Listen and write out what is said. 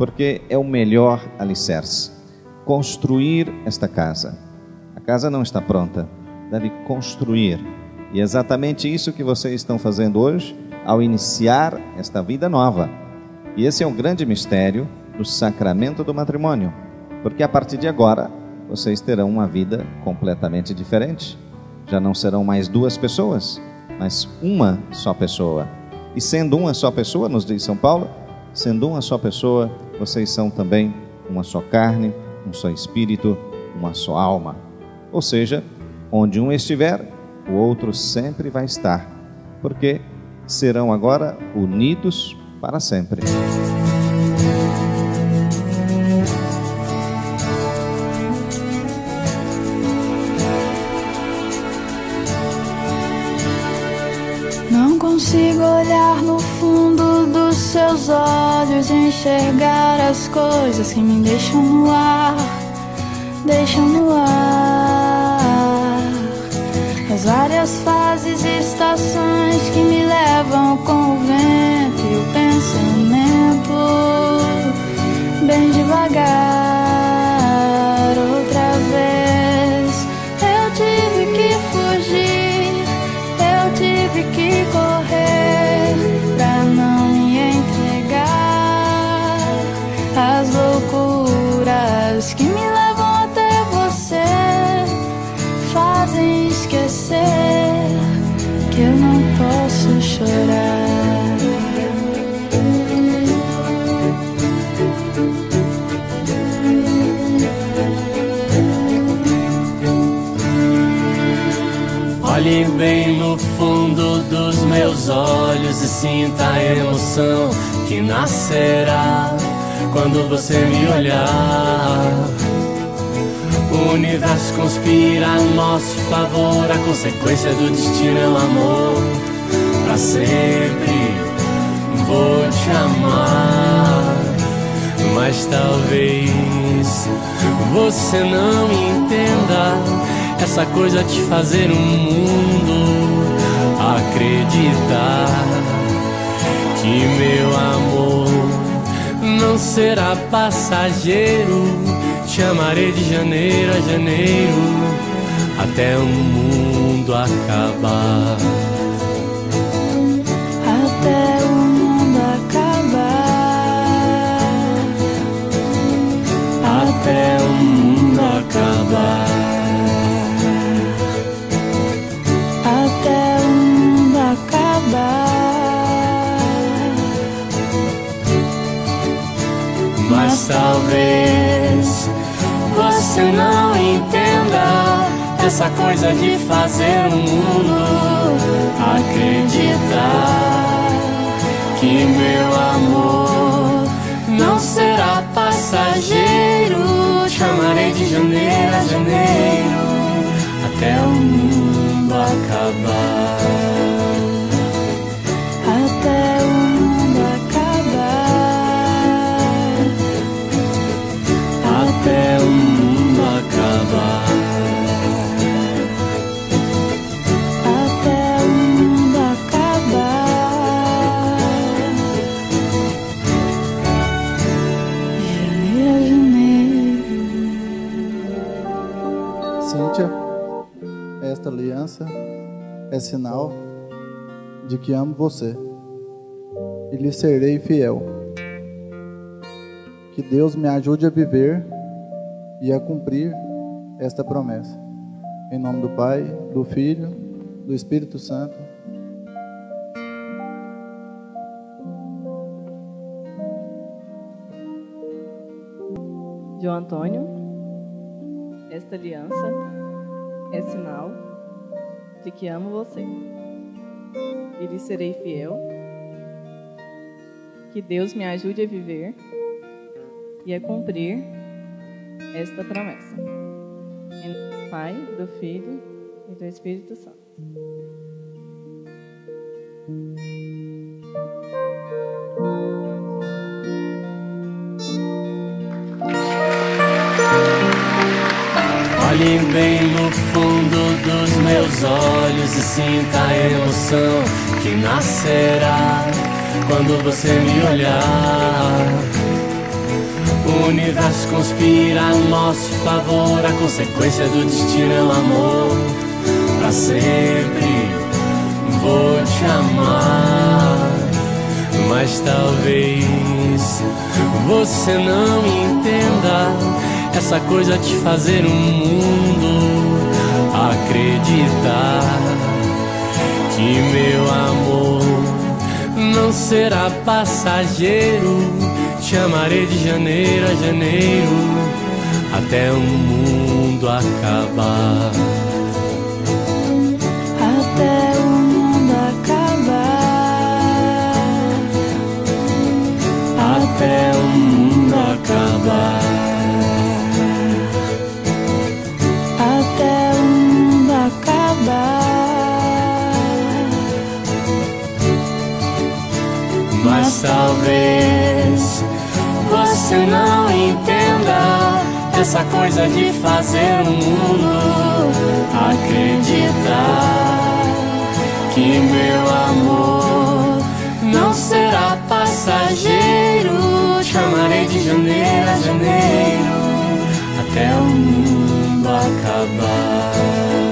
porque é o melhor alicerce. Construir esta casa. A casa não está pronta, deve construir. E é exatamente isso que vocês estão fazendo hoje ao iniciar esta vida nova. E esse é um grande mistério do sacramento do matrimônio, porque a partir de agora vocês terão uma vida completamente diferente. Já não serão mais duas pessoas, mas uma só pessoa. E sendo uma só pessoa, nos diz São Paulo, sendo uma só pessoa, vocês são também uma só carne, um só espírito, uma só alma. Ou seja, onde um estiver, o outro sempre vai estar, porque serão agora unidos para sempre. Não consigo olhar no fundo dos seus olhos enxergar as coisas que me deixam no ar, deixam no ar. As várias fases e estações que me levam com o vento e o pensamento bem devagar. No fundo dos meus olhos e sinta a emoção que nascerá quando você me olhar. O universo conspira a nosso favor, a consequência do destino é o amor. Pra sempre vou te amar, mas talvez você não entenda essa coisa de fazer um mundo acreditar que meu amor não será passageiro. Te amarei de janeiro a janeiro até o mundo acabar. Até Mas talvez você não entenda essa coisa de fazer o mundo acreditar que meu amor não será passageiro. Chamarei de janeiro a janeiro até o mundo acabar. Cíntia, esta aliança é sinal de que amo você e lhe serei fiel. Que Deus me ajude a viver e a cumprir esta promessa. Em nome do Pai, do Filho, do Espírito Santo. João Antônio, esta aliança é sinal de que amo você e lhe serei fiel. Que Deus me ajude a viver e a cumprir esta promessa. Em nome do Pai, do Filho e do Espírito Santo. Olhe bem no fundo dos meus olhos e sinta a emoção que nascerá quando você me olhar. O universo conspira a nosso favor. A consequência do destino é o amor. Pra sempre vou te amar. Mas talvez você não entenda essa coisa de fazer o mundo acreditar que meu amor não será passageiro. Te amarei de janeiro a janeiro até o mundo acabar. Até o mundo acabar. Até o mundo essa coisa de fazer o mundo acreditar que meu amor não será passageiro. Chamarei de janeiro a janeiro até o mundo acabar.